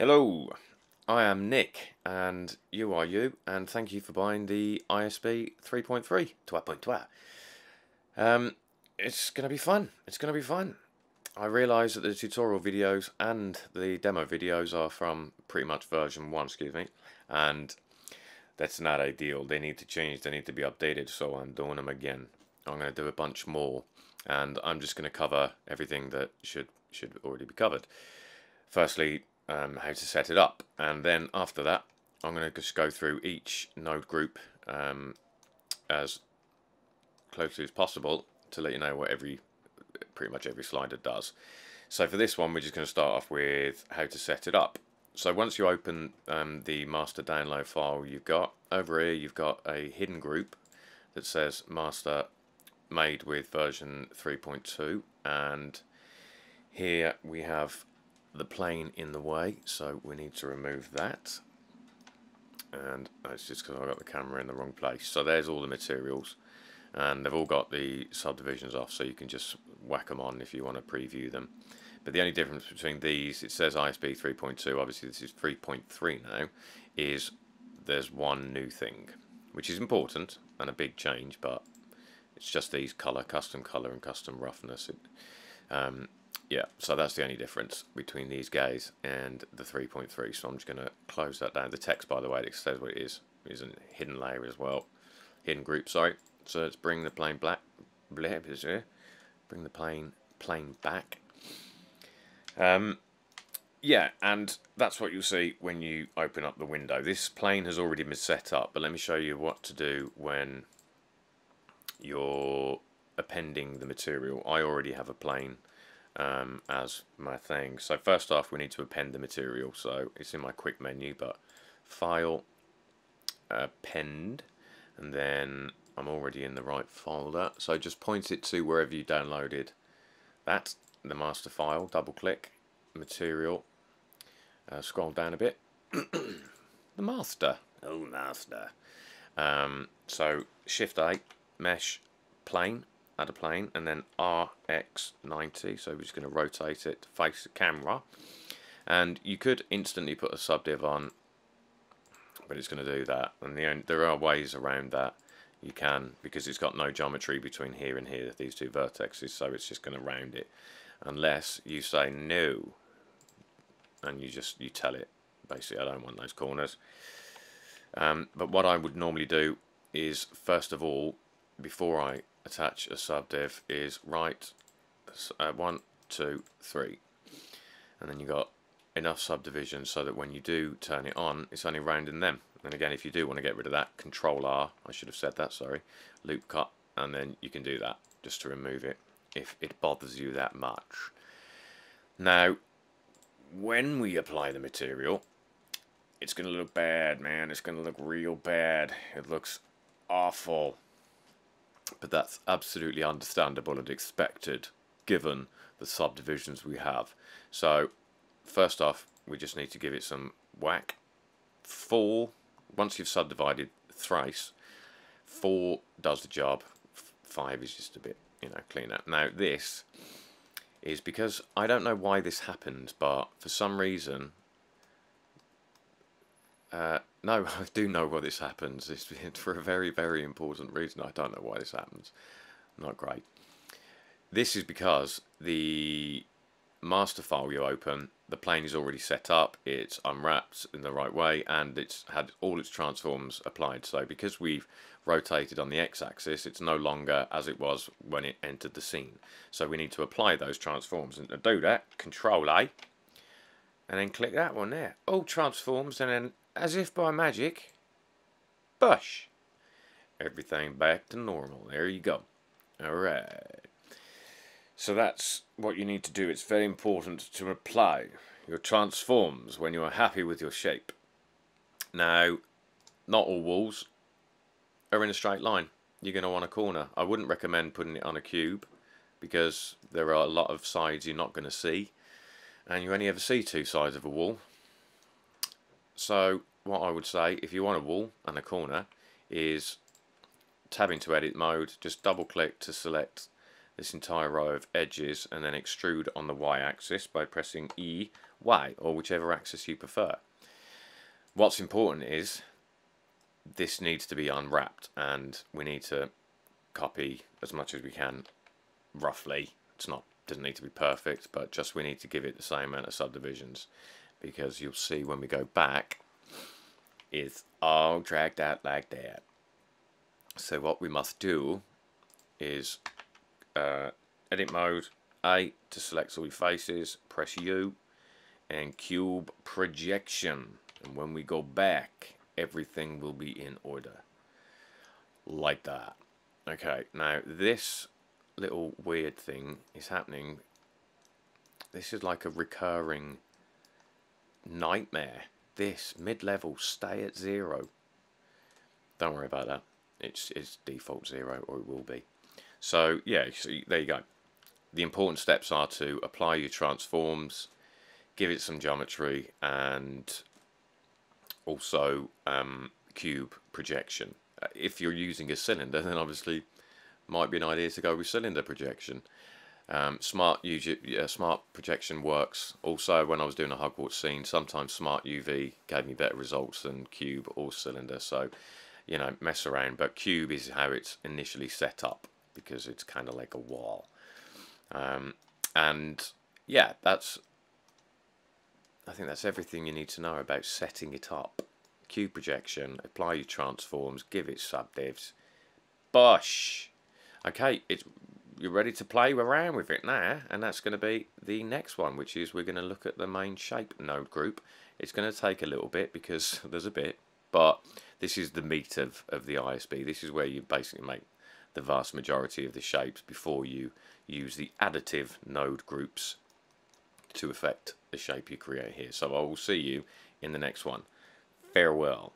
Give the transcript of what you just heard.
Hello, I am Nick, and you are you, and thank you for buying the ISB 3.3 12.2. Um, it's going to be fun. It's going to be fun. I realise that the tutorial videos and the demo videos are from pretty much version 1, excuse me, and that's not ideal. They need to change, they need to be updated, so I'm doing them again. I'm going to do a bunch more, and I'm just going to cover everything that should should already be covered. Firstly, um, how to set it up, and then after that, I'm going to just go through each node group um, as closely as possible to let you know what every pretty much every slider does. So for this one, we're just going to start off with how to set it up. So once you open um, the master download file you've got, over here you've got a hidden group that says master made with version 3.2 and here we have the plane in the way so we need to remove that. And it's just because I got the camera in the wrong place. So there's all the materials. And they've all got the subdivisions off so you can just whack them on if you want to preview them. But the only difference between these it says ISB 3.2 obviously this is 3.3 now is there's one new thing which is important and a big change but it's just these color custom color and custom roughness. It, um, yeah so that's the only difference between these guys and the 3.3 so I'm just going to close that down. The text by the way it says what it is is a hidden layer as well. Hidden group sorry. So let's bring the plane black blah, bring the plane plane back. Um, yeah and that's what you'll see when you open up the window. This plane has already been set up but let me show you what to do when you're appending the material. I already have a plane um, as my thing. So first off we need to append the material. So it's in my quick menu but file append and then I'm already in the right folder. So just point it to wherever you downloaded that the master file double click material uh, scroll down a bit. The master. Oh master. Um, so shift A mesh plane add a plane and then RX90 so we're just going to rotate it face the camera. And you could instantly put a subdiv on but it's going to do that. And the, there are ways around that. You can because it's got no geometry between here and here these two vertexes so it's just going to round it. Unless you say no and you just you tell it basically I don't want those corners. Um, but what I would normally do is first of all before I attach a subdiv is write uh, one two three and then you got enough subdivisions so that when you do turn it on it's only rounding them and again, if you do want to get rid of that, Control R, I should have said that, sorry, loop cut, and then you can do that just to remove it if it bothers you that much. Now, when we apply the material, it's going to look bad, man. It's going to look real bad. It looks awful. But that's absolutely understandable and expected given the subdivisions we have. So, first off, we just need to give it some whack. Four once you've subdivided thrice, four does the job, five is just a bit, you know, cleaner. Now this is because I don't know why this happened, but for some reason, uh, no, I do know why this happens. It's for a very, very important reason. I don't know why this happens. Not great. This is because the master file you open, the plane is already set up, it's unwrapped in the right way, and it's had all its transforms applied. So because we've rotated on the x-axis, it's no longer as it was when it entered the scene. So we need to apply those transforms. And to do that, Control A, and then click that one there. All transforms, and then, as if by magic, bush. Everything back to normal. There you go. Alright. So that's what you need to do. It's very important to apply your transforms when you are happy with your shape. Now, not all walls are in a straight line. You're going to want a corner. I wouldn't recommend putting it on a cube because there are a lot of sides you're not going to see and you only ever see two sides of a wall. So what I would say if you want a wall and a corner is tab into edit mode, just double click to select this entire row of edges and then extrude on the y-axis by pressing E, Y, or whichever axis you prefer. What's important is this needs to be unwrapped and we need to copy as much as we can roughly. It's not doesn't need to be perfect, but just we need to give it the same amount of subdivisions because you'll see when we go back it's all dragged out like that. So what we must do is uh, edit mode A to select all your faces, press U and cube projection and when we go back everything will be in order like that. Okay, now this little weird thing is happening. This is like a recurring nightmare. This mid-level stay at zero. Don't worry about that. It's, it's default zero or it will be. So yeah, so there you go. The important steps are to apply your transforms, give it some geometry and also um, cube projection. Uh, if you're using a cylinder then obviously might be an idea to go with cylinder projection. Um, smart UV, smart projection works. Also, when I was doing a Hogwarts scene, sometimes smart UV gave me better results than cube or cylinder. So, you know, mess around. But cube is how it's initially set up because it's kind of like a wall. Um, and yeah, that's. I think that's everything you need to know about setting it up. Cube projection, apply your transforms, give it subdivs. Bosh! Okay, it's you're ready to play around with it now and that's going to be the next one which is we're going to look at the main shape node group. It's going to take a little bit because there's a bit but this is the meat of, of the ISB this is where you basically make the vast majority of the shapes before you use the additive node groups to affect the shape you create here. So I will see you in the next one. Farewell